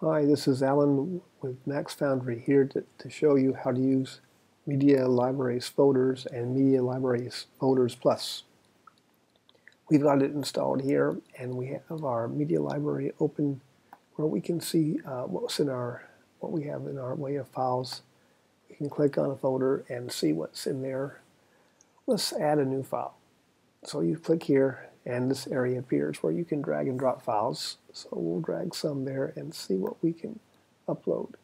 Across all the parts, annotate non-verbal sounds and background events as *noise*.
Hi, this is Alan with Max Foundry here to, to show you how to use Media Libraries Folders and Media Libraries Folders Plus. We've got it installed here and we have our media library open where we can see uh, what's in our what we have in our way of files. We can click on a folder and see what's in there. Let's add a new file. So you click here and this area appears where you can drag and drop files. So we'll drag some there and see what we can upload.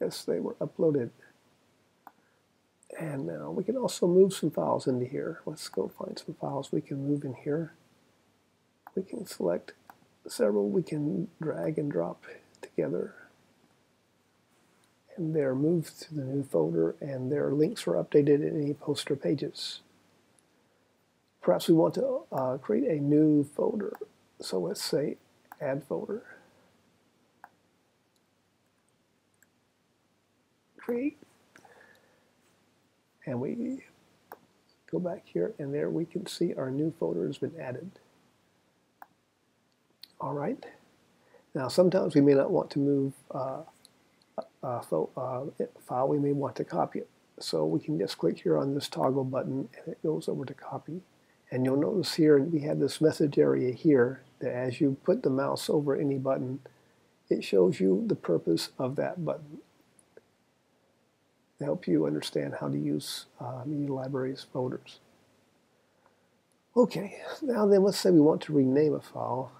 Yes, they were uploaded. And now we can also move some files into here. Let's go find some files we can move in here. We can select several we can drag and drop together. And they're moved to the new folder and their links are updated in any poster pages. Perhaps we want to uh, create a new folder. So let's say add folder. Create and we go back here and there we can see our new folder has been added. All right. Now sometimes we may not want to move uh, a, uh, file, we may want to copy it. So we can just click here on this toggle button and it goes over to copy. And you'll notice here we have this message area here that as you put the mouse over any button, it shows you the purpose of that button to help you understand how to use uh, media libraries folders. Okay, now then let's say we want to rename a file.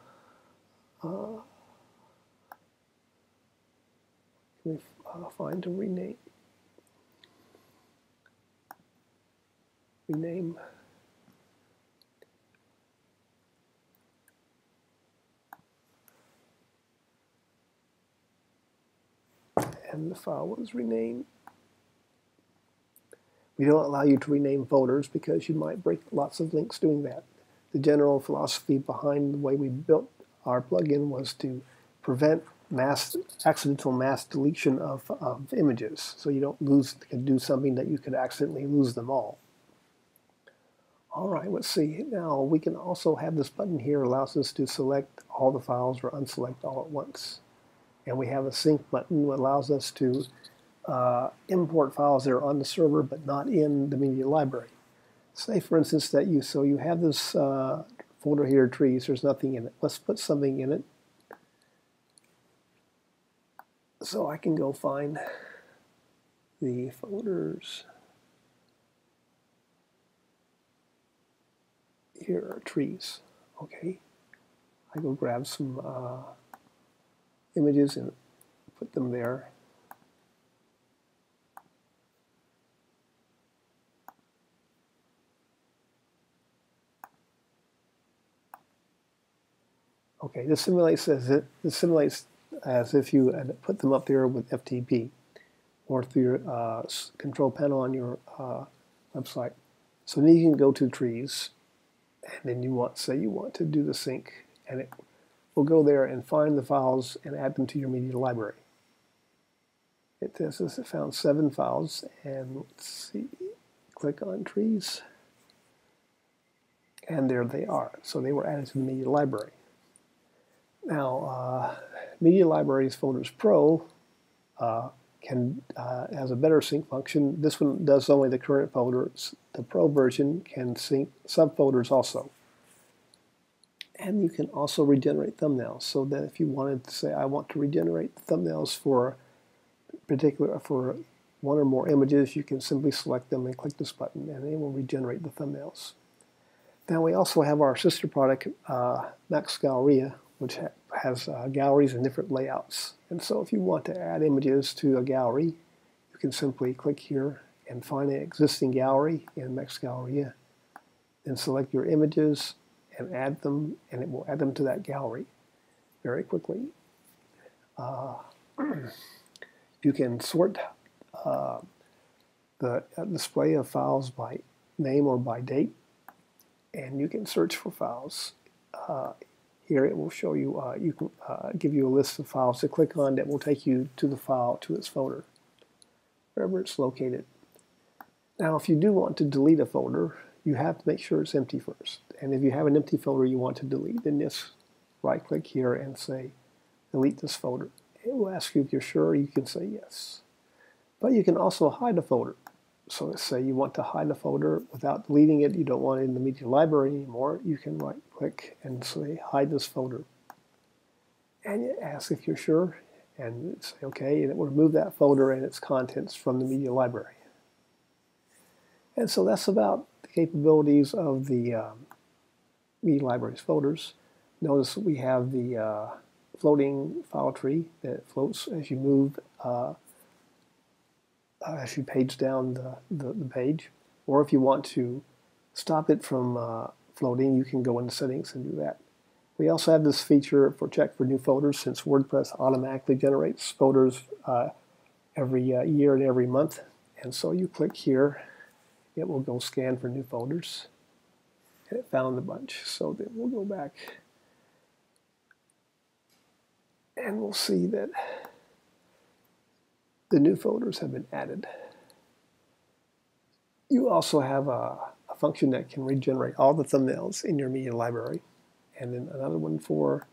Uh, can we uh, find to rename? Rename. And the file was renamed we don't allow you to rename folders because you might break lots of links doing that. The general philosophy behind the way we built our plugin was to prevent mass accidental mass deletion of, of images so you don't lose do something that you could accidentally lose them all. All right, let's see. Now we can also have this button here allows us to select all the files or unselect all at once. And we have a sync button that allows us to uh, import files that are on the server but not in the media library. Say, for instance, that you so you have this uh, folder here, trees. There's nothing in it. Let's put something in it. So I can go find the folders. Here are trees. Okay, I go grab some uh, images and put them there. Okay, this simulates as it this simulates as if you had put them up there with FTP or through your uh, control panel on your uh, website. So then you can go to trees, and then you want say you want to do the sync, and it will go there and find the files and add them to your media library. It says it found seven files, and let's see, click on trees, and there they are. So they were added to the media library. Now, uh, Media Libraries Folders Pro uh, can uh, has a better sync function. This one does only the current folders. The Pro version can sync subfolders also. And you can also regenerate thumbnails. So that if you wanted to say, I want to regenerate thumbnails for particular for one or more images, you can simply select them and click this button, and it will regenerate the thumbnails. Now we also have our sister product, uh, MaxGalleria, which ha has uh, galleries and different layouts. And so if you want to add images to a gallery, you can simply click here and find an existing gallery in Max then select your images and add them, and it will add them to that gallery very quickly. Uh, *clears throat* you can sort uh, the uh, display of files by name or by date, and you can search for files uh, here it will show you, uh, you can uh, give you a list of files to click on that will take you to the file, to its folder, wherever it's located. Now if you do want to delete a folder, you have to make sure it's empty first. And if you have an empty folder you want to delete, then just right click here and say delete this folder. It will ask you if you're sure, you can say yes. But you can also hide a folder. So let's say you want to hide a folder without deleting it, you don't want it in the media library anymore, you can right click and say hide this folder. And you ask if you're sure and say okay and it will remove that folder and its contents from the media library. And so that's about the capabilities of the um, media libraries folders. Notice we have the uh, floating file tree that floats as you move uh, uh, as you page down the, the, the, page. Or if you want to stop it from uh, floating, you can go into settings and do that. We also have this feature for check for new folders since WordPress automatically generates folders uh, every uh, year and every month. And so you click here, it will go scan for new folders. And it found a bunch. So then we'll go back and we'll see that the new folders have been added. You also have a, a, function that can regenerate all the thumbnails in your media library. And then another one for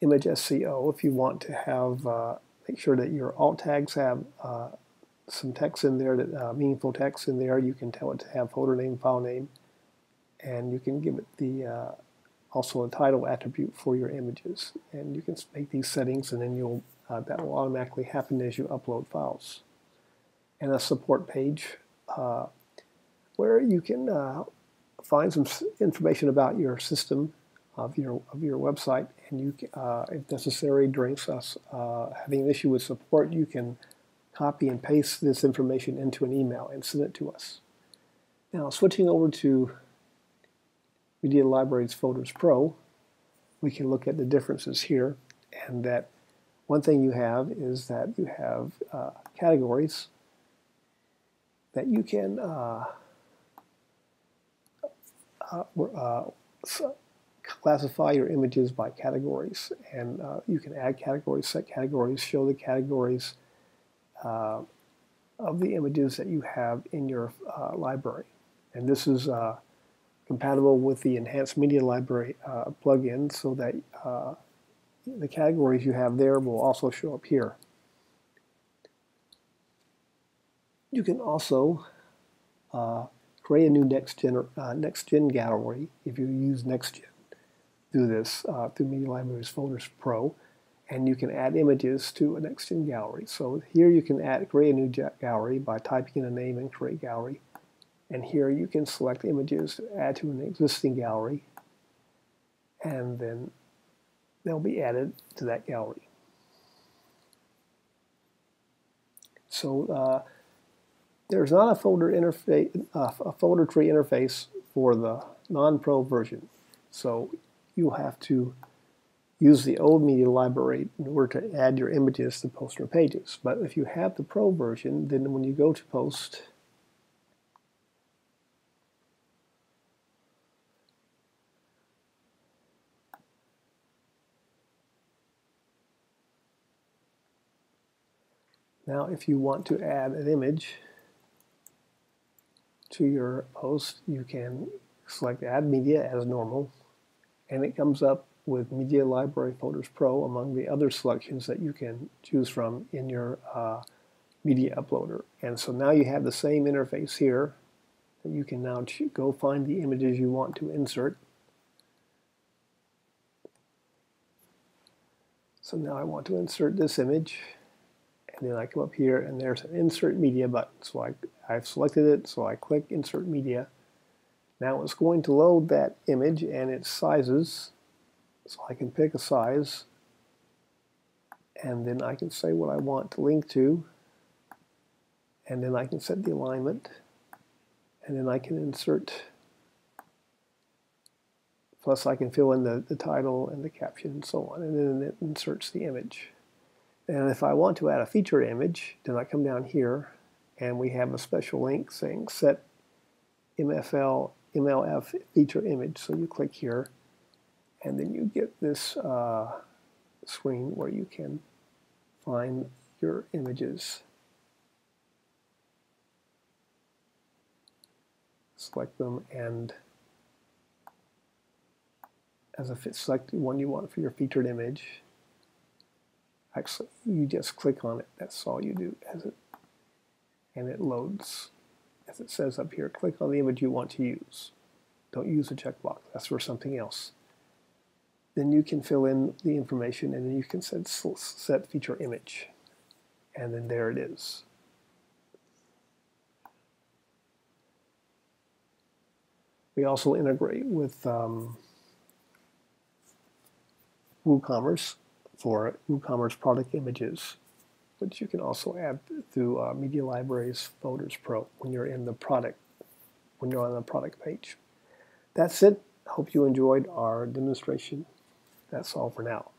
image SEO if you want to have, uh, make sure that your alt tags have uh, some text in there, that uh, meaningful text in there. You can tell it to have folder name, file name, and you can give it the uh, also a title attribute for your images. And you can make these settings and then you'll uh, that will automatically happen as you upload files. And a support page uh, where you can uh, find some information about your system of your of your website, and you, uh, if necessary, during us uh, having an issue with support, you can copy and paste this information into an email and send it to us. Now, switching over to Media Libraries Folders Pro, we can look at the differences here, and that one thing you have is that you have uh, categories that you can uh, uh, uh classify your images by categories. And uh, you can add categories, set categories, show the categories uh, of the images that you have in your library. And this is compatible with the Enhanced Media Library plugin so that the categories you have there will also show up here. You can also uh, create a new NextGEN uh, NextGEN gallery if you use NextGEN Do this uh, through Media Libraries Folders Pro, and you can add images to a NextGEN gallery. So here you can add create a new gallery by typing in a name and create gallery. And here you can select images to add to an existing gallery, and then they'll be added to that gallery. So uh, there's not a folder interface, uh, a folder tree interface for the non-pro version. So you'll have to use the old media library in order to add your images to poster pages. But if you have the pro version, then when you go to post Now if you want to add an image to your post, you can select Add Media as normal, and it comes up with Media Library Folders Pro among the other selections that you can choose from in your uh, media uploader. And so now you have the same interface here that you can now go find the images you want to insert. So now I want to insert this image and then I come up here and there's an insert media button. So I, I've selected it, so I click insert media. Now it's going to load that image and its sizes. So I can pick a size and then I can say what I want to link to and then I can set the alignment and then I can insert plus I can fill in the, the title and the caption and so on and then it inserts the image. And if I want to add a feature image, then I come down here and we have a special link saying set MFL MLF feature image. So you click here And then you get this uh, screen where you can find your images. Select them and as if a select one you want for your featured image. Actually, you just click on it. That's all you do as it and it loads. As it says up here, click on the image you want to use. Don't use a checkbox. That's for something else. Then you can fill in the information and then you can set, set feature image. And then there it is. We also integrate with um, WooCommerce for WooCommerce product images, which you can also add through uh, Media Libraries Folders Pro when you're in the product, when you're on the product page. That's it. Hope you enjoyed our demonstration. That's all for now.